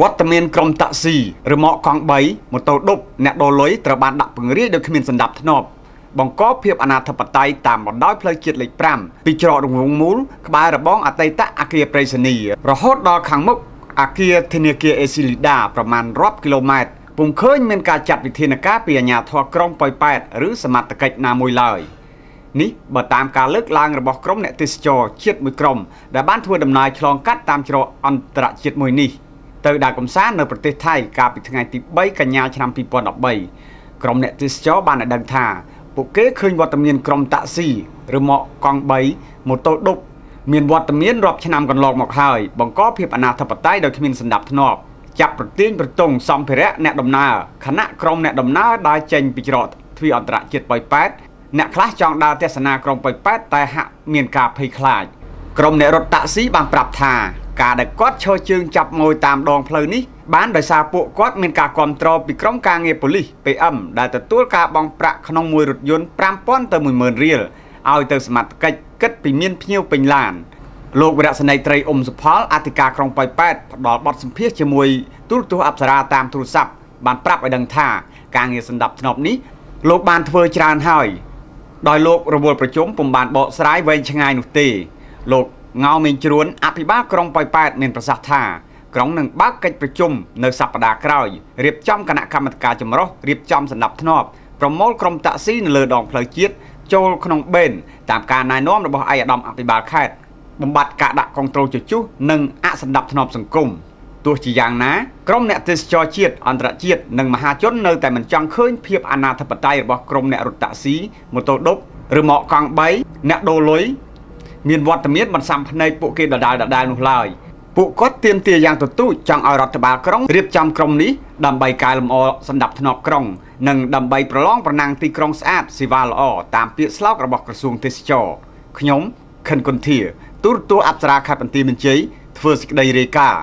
វត្តមានក្រុមតាក់ស៊ីឬម៉កកង់3ម៉ូតូឌុបអ្នកដូរលុយត្រូវបានដាក់ពង្រាយដោយគ្មានសណ្ដាប់ធ្នាប់បង្កភាពអនាធិបតេយ្យតាមបណ្ដោយផ្លូវជាតិលេខ5ពីច្រករង្វង់មូលក្បែររបងអតីតអគារប្រៃសណីរហូតដល់ខាងមុខអគារធនាគារអេស៊ីលីដាប្រមាណរាប់គីឡូម៉ែត្រពុំឃើញមានការចាត់វិធានការពីអាជ្ញាធរក្រុងប៉ោយប៉ែតឬសមត្ថកិច្ចណាមួយឡើយនេះបើតាមការលើកឡើងរបស់ក្រុមអ្នកទេសចរជាតិមួយក្រុមដែលបានធ្វើដំណើរឆ្លងកាត់តាមច្រកអន្តរជាតិមួយនេះ ទៅដើរកំសាន្តនៅប្រទេសថៃកាលពីថ្ងៃទី3កញ្ញាឆ្នាំ2013ក្រុមអ្នកទេសចរបានឲ្យដឹងថាពួកគេឃើញវត្តមានក្រុមតាក់ស៊ីឬមកកង់3ម៉ូតូឌុបមានវត្តមានរាប់ឆ្នាំកន្លងមកហើយបង្កភាពអនាធិបតេយ្យដោយគ្មានសណ្ដាប់ធ្នាប់ចាប់ប្រទៀងប្រទងសម្ភារៈអ្នកដំណើរគណៈក្រុមអ្នកដំណើរដើរចេញពីច្រកទ្វីអន្តរជាតិប៉ោយប៉ែតអ្នកខ្លះចង់ដើរទស្សនាក្រុងប៉ោយប៉ែតតែហាក់មានការភ័យខ្លាចក្រុមអ្នករត់តាក់ស៊ីបានប្រាប់ថា ការដែលគាត់ឈរជើងចាប់ម៉ួយតាមដងផ្លូវនេះបានដោយសារពួកគាត់មានការគ្រប់គ្រងពីក្រុមការងារប៉ូលីស PM ដែលទទួលការបង់ប្រាក់ក្នុងមួយរថយន្ត5000ទៅ10000រៀលឲ្យទៅសមត្ថកិច្ចគិតពីមានភ្ញៀវពេញឡានលោកវរៈសនីត្រីអ៊ុំសុផលអធិការក្រុងប៉ោយប៉ែតផ្ដល់បទសម្ភាសជាមួយទូរទស្សន៍អប្សរាតាមទូរស័ព្ទបានប្រាប់ឲ្យដឹងថាការងារសម្ដាប់ធ្នាប់នេះលោកបានធ្វើច្រើនហើយដោយលោករវល់ប្រជុំពុំបានបកស្រាយវែងឆ្ងាយនោះទេលោក ងៅមេងជ្រួនអភិបាលក្រុងប៉ោយប៉ែតមានប្រសាសន៍ថាក្រុងនឹងបើកកិច្ចប្រជុំនៅសប្តាហ៍ក្រោយរៀបចំគណៈកម្មាធិការចម្រុះរៀបចំសម្ដាប់ធ្នាប់ប្រមូលក្រុមតាក់ស៊ីនៅលើដងផ្លូវជាតិចូលក្នុងបេនតាមការណែនាំរបស់ឯកឧត្តមអភិបាលខេត្តបំបត្តិការដាក់កងត្រូលជជុះនិងអសម្ដាប់ធ្នាប់សង្គមទោះជាយ៉ាងណាក្រុមអ្នកទេសចរជាតិអន្តរជាតិនិងមហាជននៅតែមិនចង់ឃើញភាពអនាធិបតេយ្យរបស់ក្រុមអ្នករត់តាក់ស៊ីម៉ូតូឌុបឬម៉កកង់3អ្នកដូរលុយ មានវត្តមានបន្សាំភ្នែកពួកគេដដែលដដែលនោះឡើយពួកគាត់ទាមទារយ៉ាងទទូចចង់ឲ្យរដ្ឋបាលក្រុងរៀបចំក្រុមនេះដើម្បីកែលម្អសម្ដាប់ធ្នាប់ក្រុង និងដើម្បីប្រឡងប្រណាំងទីក្រុងស្អាតសេវាល្អតាមពាក្យស្លោករបស់ក្រសួងទេសចរខ្ញុំខិនគុនធាទូរទស្សន៍អប្សរាខេត្តបន្ទាយមានជ័យធ្វើសេចក្តីរាយការណ៍